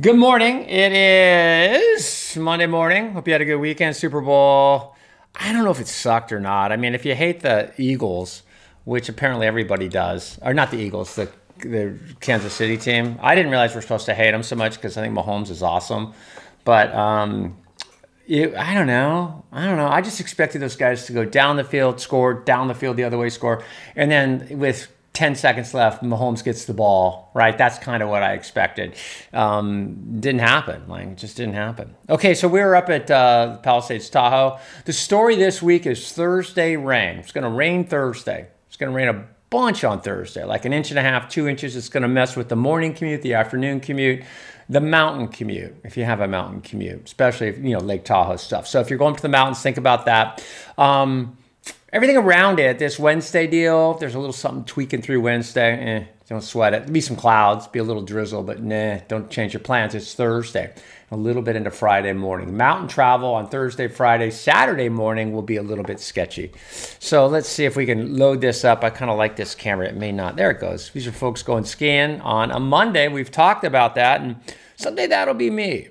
Good morning. It is Monday morning. Hope you had a good weekend. Super Bowl. I don't know if it sucked or not. I mean, if you hate the Eagles, which apparently everybody does, or not the Eagles, the the Kansas City team. I didn't realize we're supposed to hate them so much because I think Mahomes is awesome. But um, it, I don't know. I don't know. I just expected those guys to go down the field, score, down the field the other way, score, and then with 10 seconds left, Mahomes gets the ball, right? That's kind of what I expected. Um, didn't happen. Like, it just didn't happen. Okay, so we were up at uh, Palisades Tahoe. The story this week is Thursday rain. It's going to rain Thursday. It's going to rain a bunch on Thursday, like an inch and a half, two inches. It's going to mess with the morning commute, the afternoon commute, the mountain commute, if you have a mountain commute, especially, if, you know, Lake Tahoe stuff. So if you're going to the mountains, think about that. Um, everything around it, this Wednesday deal, there's a little something tweaking through Wednesday. Eh, don't sweat it. Be some clouds, be a little drizzle, but nah, don't change your plans. It's Thursday, a little bit into Friday morning. Mountain travel on Thursday, Friday, Saturday morning will be a little bit sketchy. So let's see if we can load this up. I kind of like this camera. It may not. There it goes. These are folks going skiing on a Monday. We've talked about that, and someday that'll be me.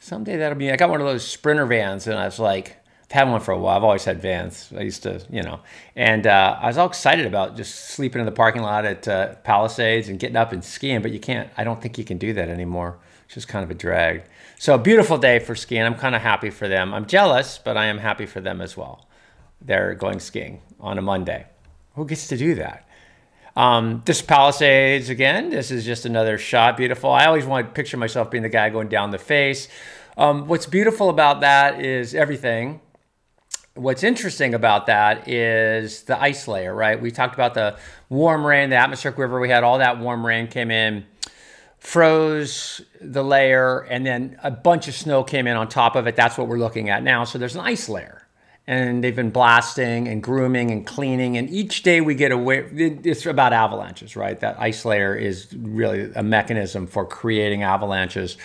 Someday that'll be. Me. I got one of those sprinter vans, and I was like, I've had one for a while. I've always had vans. I used to, you know, and uh, I was all excited about just sleeping in the parking lot at uh, Palisades and getting up and skiing. But you can't. I don't think you can do that anymore. It's just kind of a drag. So a beautiful day for skiing. I'm kind of happy for them. I'm jealous, but I am happy for them as well. They're going skiing on a Monday. Who gets to do that? Um, this Palisades again. This is just another shot. Beautiful. I always want to picture myself being the guy going down the face. Um, what's beautiful about that is everything what's interesting about that is the ice layer, right? We talked about the warm rain, the atmospheric river. We had all that warm rain came in, froze the layer, and then a bunch of snow came in on top of it. That's what we're looking at now. So there's an ice layer. And they've been blasting and grooming and cleaning. And each day we get away, it's about avalanches, right? That ice layer is really a mechanism for creating avalanches.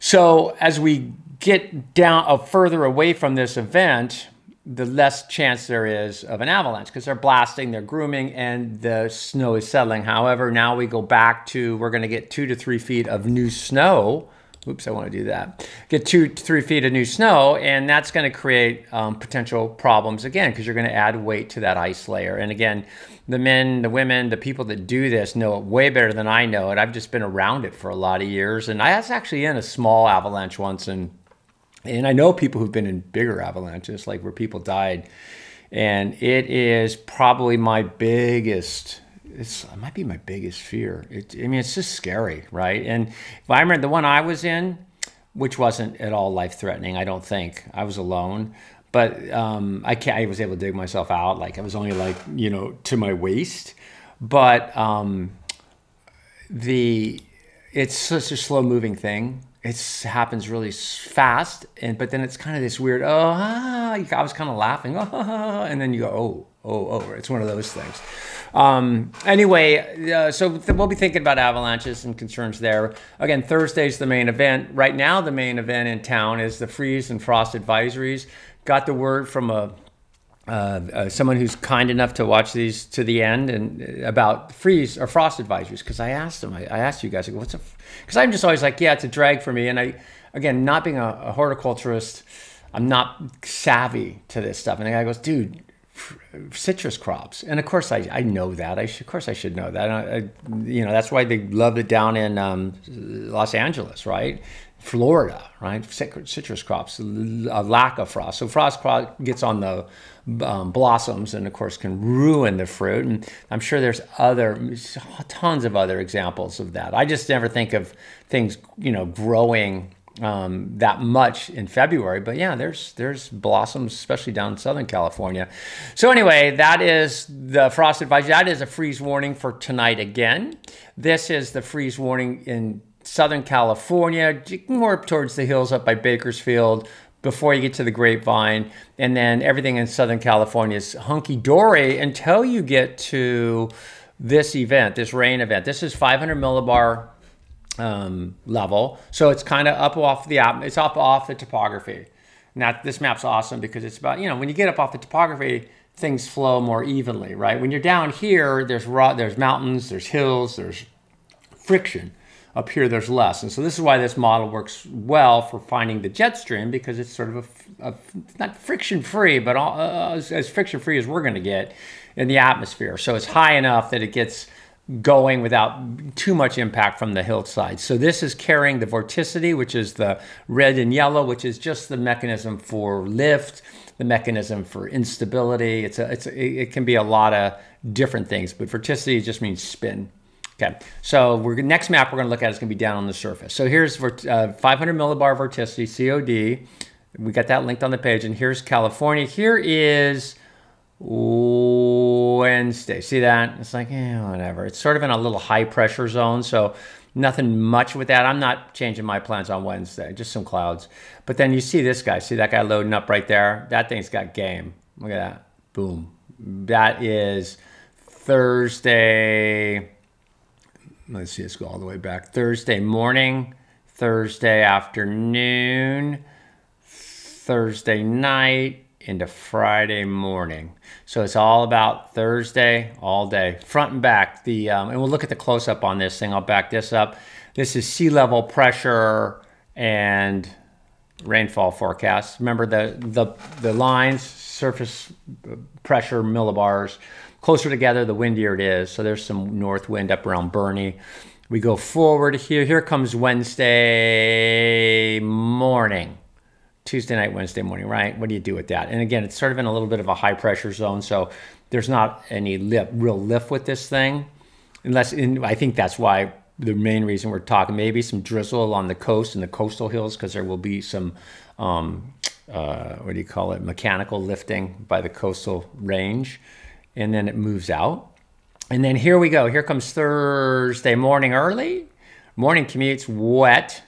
So as we get down uh, further away from this event, the less chance there is of an avalanche because they're blasting, they're grooming, and the snow is settling. However, now we go back to we're going to get two to three feet of new snow. Oops, I want to do that. Get two to three feet of new snow, and that's going to create um, potential problems again because you're going to add weight to that ice layer. And again, the men, the women, the people that do this know it way better than I know it. I've just been around it for a lot of years, and I was actually in a small avalanche once in and I know people who've been in bigger avalanches, like where people died. And it is probably my biggest, it's, it might be my biggest fear. It, I mean, it's just scary, right? And if I remember the one I was in, which wasn't at all life threatening, I don't think. I was alone. But um, I, I was able to dig myself out. Like I was only like, you know, to my waist. But um, the, it's such a slow moving thing it happens really fast, and but then it's kind of this weird. Oh, ah, I was kind of laughing, oh, and then you go, oh, oh, oh. It's one of those things. Um, anyway, uh, so we'll be thinking about avalanches and concerns there. Again, Thursday's the main event. Right now, the main event in town is the freeze and frost advisories. Got the word from a uh, uh, someone who's kind enough to watch these to the end and uh, about freeze or frost advisories because I asked them, I, I, asked you guys, go, what's a, because I'm just always like, yeah, it's a drag for me. And I, again, not being a, a horticulturist, I'm not savvy to this stuff. And the guy goes, dude, citrus crops. And of course, I, I know that. I should, of course, I should know that. I, I, you know, that's why they love it down in um, Los Angeles, right? Florida, right? Citrus crops, a lack of frost. So frost gets on the um, blossoms and, of course, can ruin the fruit. And I'm sure there's other, tons of other examples of that. I just never think of things, you know, growing um, that much in February. But yeah, there's there's blossoms, especially down in Southern California. So anyway, that is the frost advisory. That is a freeze warning for tonight again. This is the freeze warning in Southern California, more towards the hills up by Bakersfield before you get to the Grapevine. And then everything in Southern California is hunky dory until you get to this event, this rain event. This is 500 millibar um, level. So it's kind of up off the it's up off the topography. Now, this map's awesome because it's about, you know, when you get up off the topography, things flow more evenly, right? When you're down here, there's raw, there's mountains, there's hills, there's friction. Up here, there's less. And so this is why this model works well for finding the jet stream because it's sort of a, a not friction free, but all, uh, as, as friction free as we're going to get in the atmosphere. So it's high enough that it gets going without too much impact from the hillside. So this is carrying the vorticity, which is the red and yellow, which is just the mechanism for lift, the mechanism for instability. It's a, it's a, it can be a lot of different things, but vorticity just means spin. Okay, so we're next map we're going to look at is going to be down on the surface. So here's uh, 500 millibar vorticity COD. We got that linked on the page, and here's California. Here is Wednesday. See that? It's like, eh, whatever. It's sort of in a little high pressure zone, so nothing much with that. I'm not changing my plans on Wednesday, just some clouds. But then you see this guy. See that guy loading up right there? That thing's got game. Look at that. Boom. That is Thursday let's see, let's go all the way back. Thursday morning, Thursday afternoon, Thursday night, into Friday morning. So it's all about Thursday all day, front and back. The um, and we'll look at the close up on this thing. I'll back this up. This is sea level pressure and rainfall forecast. Remember the the the lines, surface pressure millibars closer together, the windier it is. So there's some north wind up around Boerne. We go forward here. Here comes Wednesday morning. Tuesday night, Wednesday morning, right? What do you do with that? And again, it's sort of in a little bit of a high pressure zone, so there's not any lift, real lift with this thing. Unless, I think that's why the main reason we're talking maybe some drizzle along the coast and the coastal hills because there will be some um, uh, what do you call it mechanical lifting by the coastal range and then it moves out. And then here we go. Here comes Thursday morning early. Morning commute's wet.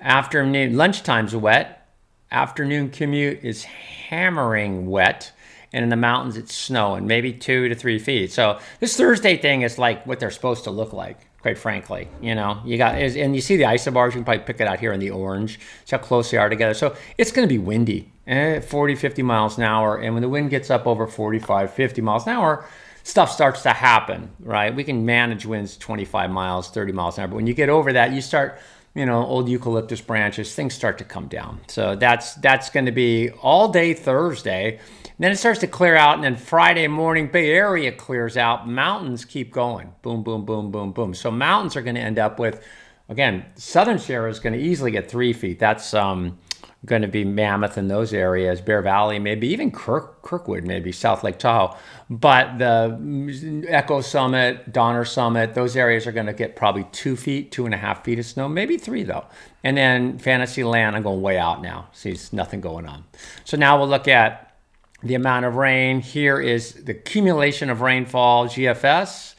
Afternoon, lunchtime's wet. Afternoon commute is hammering wet. And in the mountains, it's snowing, maybe two to three feet. So this Thursday thing is like what they're supposed to look like, quite frankly. You know, you got, and you see the isobars, you can probably pick it out here in the orange. See how close they are together. So it's going to be windy eh, 40, 50 miles an hour. And when the wind gets up over 45, 50 miles an hour, stuff starts to happen, right? We can manage winds 25 miles, 30 miles an hour. But when you get over that, you start, you know, old eucalyptus branches, things start to come down. So that's that's going to be all day Thursday. And then it starts to clear out, and then Friday morning, Bay Area clears out. Mountains keep going, boom, boom, boom, boom, boom. So mountains are going to end up with, again, Southern Sierra is going to easily get three feet. That's um, going to be Mammoth in those areas, Bear Valley, maybe even Kirk, Kirkwood, maybe South Lake Tahoe. But the Echo Summit, Donner Summit, those areas are going to get probably two feet, two and a half feet of snow, maybe three though. And then Fantasyland, I'm going way out now. See, there's nothing going on. So now we'll look at the amount of rain. Here is the accumulation of rainfall, GFS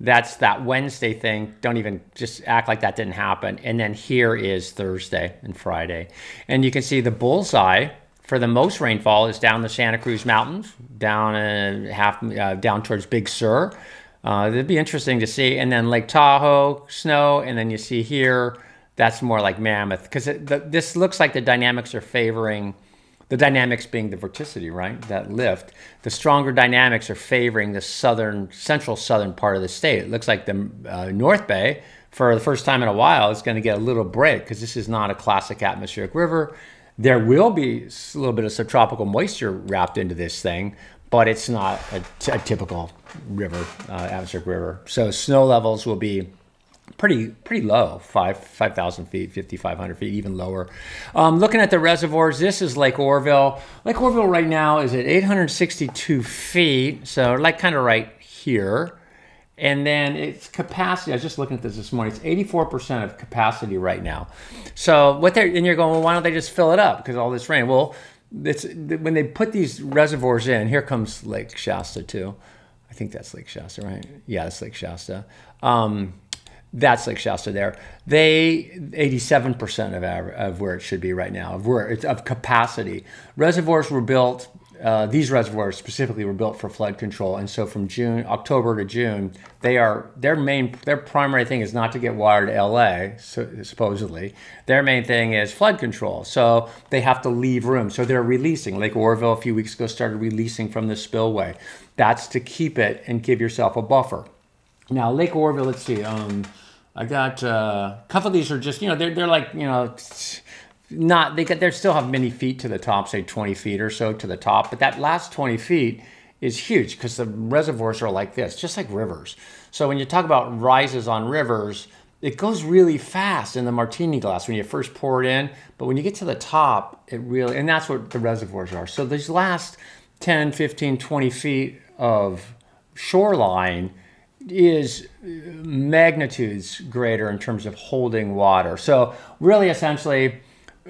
that's that Wednesday thing. Don't even just act like that didn't happen. And then here is Thursday and Friday. And you can see the bullseye for the most rainfall is down the Santa Cruz Mountains, down uh, half uh, down towards Big Sur. Uh, it'd be interesting to see. And then Lake Tahoe, snow. And then you see here, that's more like Mammoth. Because this looks like the dynamics are favoring the dynamics being the vorticity, right? That lift. The stronger dynamics are favoring the southern, central southern part of the state. It looks like the uh, North Bay, for the first time in a while, is going to get a little break because this is not a classic atmospheric river. There will be a little bit of subtropical moisture wrapped into this thing, but it's not a, typical river, uh, atmospheric river. So snow levels will be pretty pretty low, five five thousand feet, fifty five hundred feet, even lower. Um, looking at the reservoirs, this is Lake Oroville. Lake Oroville right now is at eight hundred sixty two feet, so like kind of right here. And then its capacity, I was just looking at this this morning, it's 84% of capacity right now. So what they're, and you're going, well, why don't they just fill it up because all this rain? Well, it's, when they put these reservoirs in, here comes Lake Shasta too. I think that's Lake Shasta, right? Yeah, that's Lake Shasta. Um, that's Lake Shasta there. They 87% of, of where it should be right now, of where it's of capacity. Reservoirs were built. Uh, these reservoirs specifically were built for flood control, and so from June, October to June, they are their main, their primary thing is not to get water to LA. So, supposedly, their main thing is flood control. So they have to leave room. So they're releasing. Lake Oroville a few weeks ago started releasing from the spillway. That's to keep it and give yourself a buffer. Now Lake Oroville, let's see. Um, I got uh, a couple of these are just you know they're they're like you know not they got they still have many feet to the top, say 20 feet or so to the top, but that last 20 feet is huge because the reservoirs are like this, just like rivers. So when you talk about rises on rivers, it goes really fast in the martini glass when you first pour it in, but when you get to the top, it really and that's what the reservoirs are. So these last 10, 15, 20 feet of shoreline is magnitudes greater in terms of holding water. So really essentially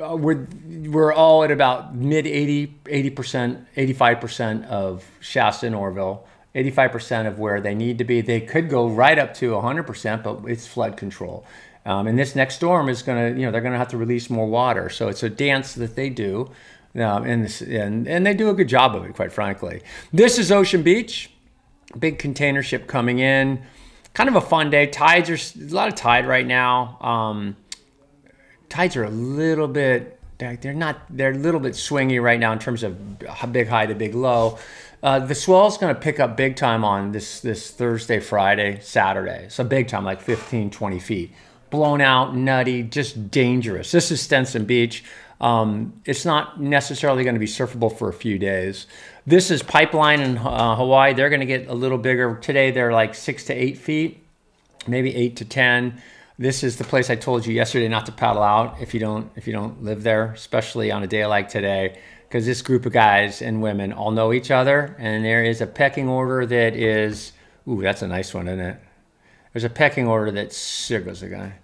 uh, we're we're all at about mid 80 80% 85% of Shasta and Oroville 85% of where they need to be. They could go right up to 100% but it's flood control. Um, and this next storm is going to you know they're going to have to release more water. So it's a dance that they do um, and, this, and and they do a good job of it quite frankly. This is Ocean Beach big container ship coming in kind of a fun day tides are a lot of tide right now um, tides are a little bit they're not they're a little bit swingy right now in terms of big high to big low. Uh, the is going to pick up big time on this this Thursday, Friday, Saturday. So big time, like 15, 20 feet. Blown out, nutty, just dangerous. This is Stinson Beach. Um, it's not necessarily going to be surfable for a few days. This is Pipeline in uh, Hawaii. They're going to get a little bigger. Today they're like six to eight feet, maybe eight to 10 this is the place I told you yesterday not to paddle out if you don't if you don't live there, especially on a day like today, because this group of guys and women all know each other, and there is a pecking order that is. Ooh, that's a nice one, isn't it? There's a pecking order that there goes a guy.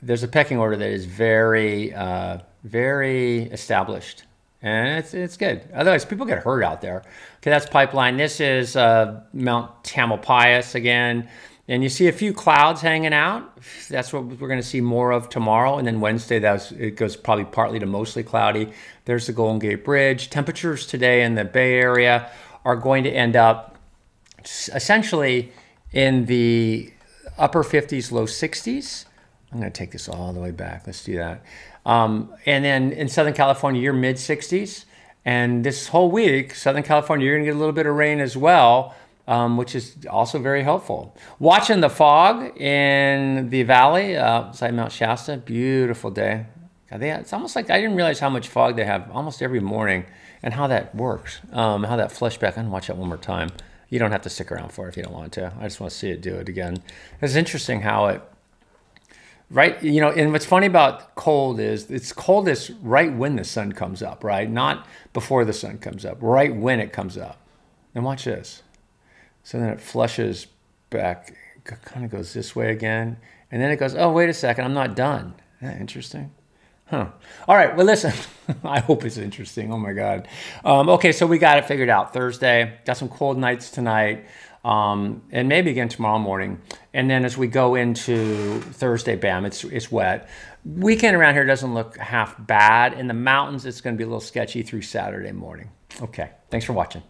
There's a pecking order that is very uh, very established, and it's it's good. Otherwise, people get hurt out there. Okay, that's pipeline. This is uh, Mount Tamalpais again. And you see a few clouds hanging out. That's what we're going to see more of tomorrow. And then Wednesday, that's, it goes probably partly to mostly cloudy. There's the Golden Gate Bridge. Temperatures today in the Bay Area are going to end up essentially in the upper 50s, low 60s. I'm going to take this all the way back. Let's do that. Um, and then in Southern California, you're mid 60s. And this whole week, Southern California, you're going to get a little bit of rain as well um, which is also very helpful. Watching the fog in the valley outside Mount Shasta, beautiful day. They, it's almost like I didn't realize how much fog they have almost every morning and how that works, um, how that flush back. I'm gonna watch that one more time. You don't have to stick around for it if you don't want to. I just want to see it do it again. It's interesting how it, right? You know, and what's funny about cold is it's coldest right when the sun comes up, right? Not before the sun comes up, right when it comes up. And watch this. So then it flushes back, kind of goes this way again. And then it goes, oh, wait a second, I'm not done. That interesting? Huh. All right. Well, listen, I hope it's interesting. Oh my God. Um, okay. So we got it figured out Thursday. Got some cold nights tonight. Um, and maybe again tomorrow morning. And then as we go into Thursday, bam, it's, it's wet. Weekend around here doesn't look half bad. In the mountains, it's going to be a little sketchy through Saturday morning. Okay. Thanks for watching.